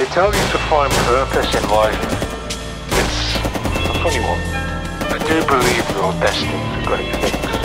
They tell you to find purpose in life. It's a funny one. I do believe you're destined for great things.